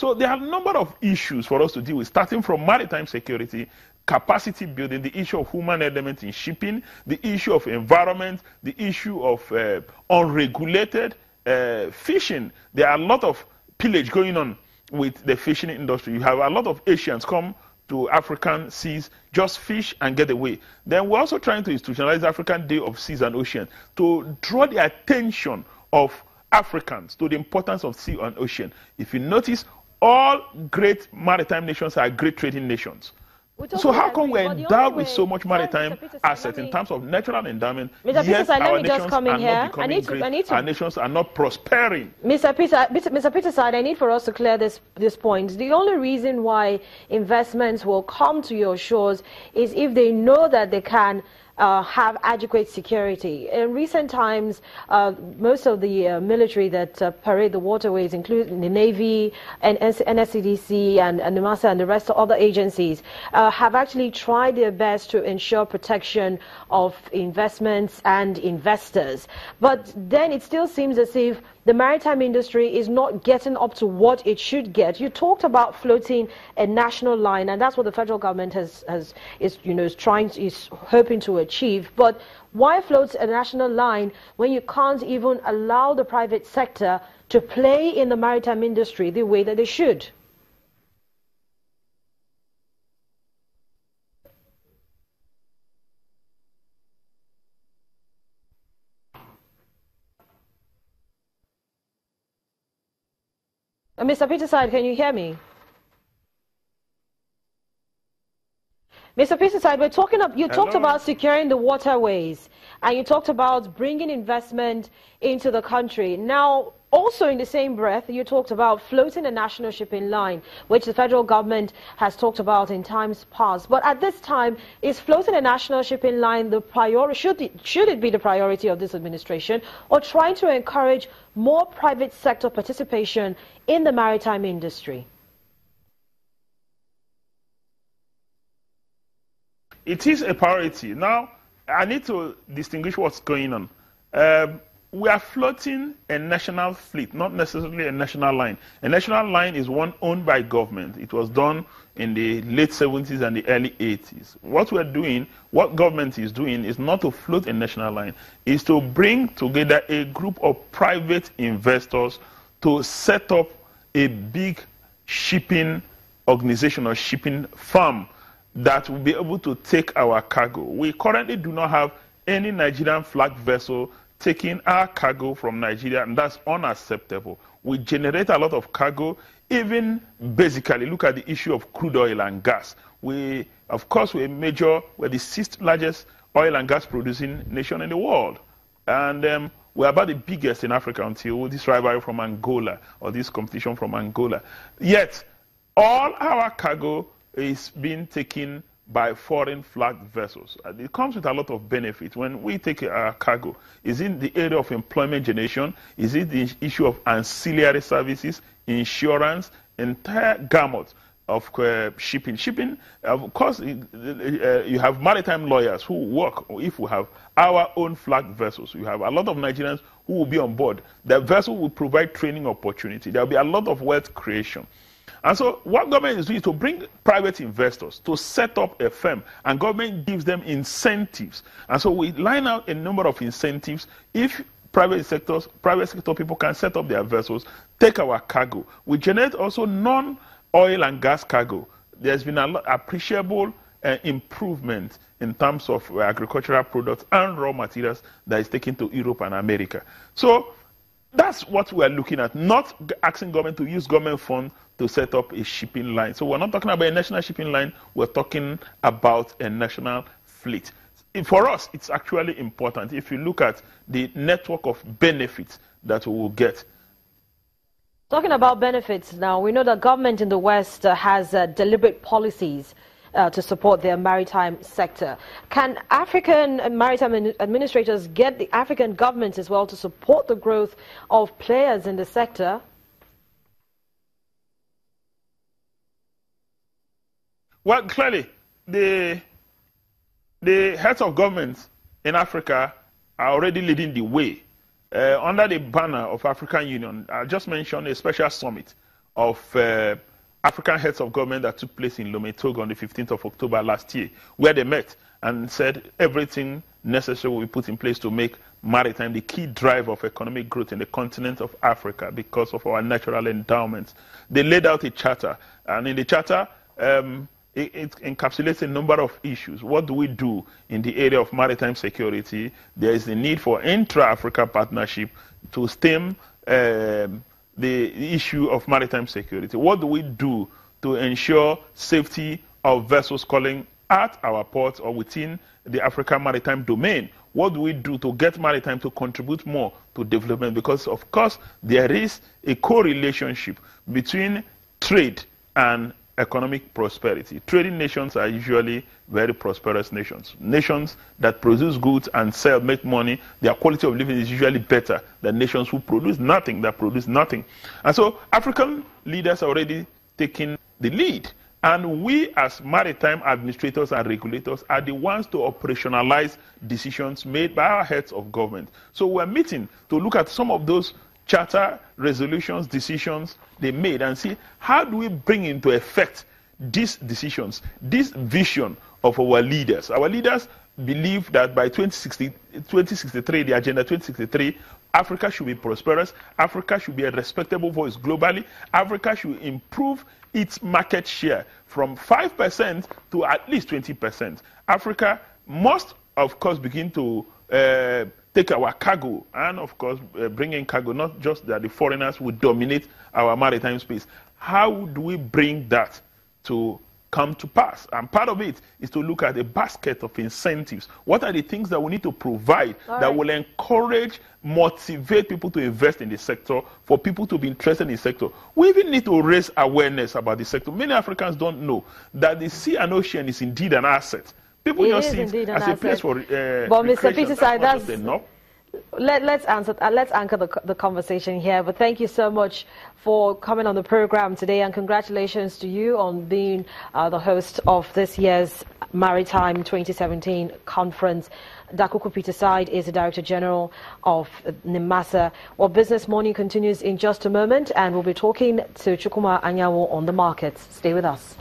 So there are a number of issues for us to deal with, starting from maritime security, capacity building, the issue of human element in shipping, the issue of environment, the issue of uh, unregulated uh, fishing. There are a lot of pillage going on with the fishing industry. You have a lot of Asians come to African seas, just fish and get away. Then we're also trying to institutionalize African Day of Seas and Ocean to draw the attention of Africans to the importance of sea and ocean. If you notice, all great maritime nations are great trading nations. So how come we're endowed with so much maritime assets in terms of natural endowment, Mr. Peterson, our let me just nations come in are here. not I need to- great, I need to- our nations are not prospering? Mr. Peter, Mr. Peterside, I need for us to clear this this point. The only reason why investments will come to your shores is if they know that they can uh, have adequate security. In recent times, uh, most of the uh, military that uh, parade the waterways, including the Navy and NSCDC and, and NIMASA and the rest of other agencies, uh, have actually tried their best to ensure protection of investments and investors. But then it still seems as if the maritime industry is not getting up to what it should get. You talked about floating a national line, and that's what the federal government has, has is you know is trying to, is hoping to achieve. But why float a national line when you can't even allow the private sector to play in the maritime industry the way that they should? Uh, Mr. Peterside, can you hear me? Mr. Peterside, we're talking you talked about securing the waterways and you talked about bringing investment into the country. Now, also in the same breath, you talked about floating a national shipping line, which the federal government has talked about in times past. But at this time, is floating a national shipping line the priority? Should it, should it be the priority of this administration, or trying to encourage more private sector participation in the maritime industry? It is a priority. Now, I need to distinguish what's going on. Um, we are floating a national fleet, not necessarily a national line. A national line is one owned by government. It was done in the late 70s and the early 80s. What we're doing, what government is doing, is not to float a national line, is to bring together a group of private investors to set up a big shipping organization or shipping firm that will be able to take our cargo. We currently do not have any Nigerian flag vessel taking our cargo from Nigeria, and that's unacceptable. We generate a lot of cargo, even basically, look at the issue of crude oil and gas. We, of course, we're major, we're the sixth largest oil and gas producing nation in the world. And um, we're about the biggest in Africa until this rivalry from Angola or this competition from Angola. Yet, all our cargo is being taken by foreign flag vessels. It comes with a lot of benefits. When we take our cargo, is it the area of employment generation? Is it the issue of ancillary services, insurance, entire gamut of uh, shipping? Shipping, of course, uh, you have maritime lawyers who work. If we have our own flag vessels, you have a lot of Nigerians who will be on board. The vessel will provide training opportunity. There will be a lot of wealth creation. And so, what government is doing is to bring private investors to set up a firm, and government gives them incentives. And so, we line out a number of incentives. If private sectors, private sector people can set up their vessels, take our cargo. We generate also non-oil and gas cargo. There's been a lot, appreciable uh, improvement in terms of uh, agricultural products and raw materials that is taken to Europe and America. So that's what we're looking at, not asking government to use government funds to set up a shipping line. So we're not talking about a national shipping line, we're talking about a national fleet. For us, it's actually important if you look at the network of benefits that we will get. Talking about benefits now, we know that government in the West uh, has uh, deliberate policies uh, to support their maritime sector. Can African uh, maritime administrators get the African governments as well to support the growth of players in the sector? Well, clearly, the, the heads of governments in Africa are already leading the way. Uh, under the banner of African Union, I just mentioned a special summit of uh, African heads of government that took place in Lome Togo on the 15th of October last year, where they met and said everything necessary will be put in place to make maritime the key driver of economic growth in the continent of Africa because of our natural endowments. They laid out a charter, and in the charter, um, it, it, encapsulates a number of issues. What do we do in the area of maritime security? There is the need for intra-Africa partnership to stem um, the issue of maritime security. What do we do to ensure safety of vessels calling at our ports or within the African maritime domain? What do we do to get maritime to contribute more to development? Because, of course, there is a correlationship between trade and economic prosperity. Trading nations are usually very prosperous nations. Nations that produce goods and sell, make money, their quality of living is usually better than nations who produce nothing, that produce nothing. And so African leaders are already taking the lead. And we, as maritime administrators and regulators, are the ones to operationalize decisions made by our heads of government. So we're meeting to look at some of those charter resolutions, decisions they made, and see how do we bring into effect these decisions, this vision of our leaders. Our leaders believe that by 2060, 2063, the Agenda 2063, Africa should be prosperous, Africa should be a respectable voice globally, Africa should improve its market share from 5% to at least 20%. Africa must, of course, begin to uh, take our cargo and, of course, uh, bring in cargo, not just that the foreigners would dominate our maritime space. How do we bring that to come to pass? And part of it is to look at a basket of incentives. What are the things that we need to provide All that right. will encourage, motivate people to invest in the sector, for people to be interested in the sector? We even need to raise awareness about the sector. Many Africans don't know that the sea and ocean is indeed an asset. People it just see it as a place for. Uh, but Mr. Peterside, that's enough. Let, us answer. Uh, let's anchor the, the conversation here. But thank you so much for coming on the program today, and congratulations to you on being uh, the host of this year's Maritime 2017 conference. Dakuku Peterside is the Director General of NIMASA. Well, Business Morning continues in just a moment, and we'll be talking to Chukwuma Anyanwu on the markets. Stay with us.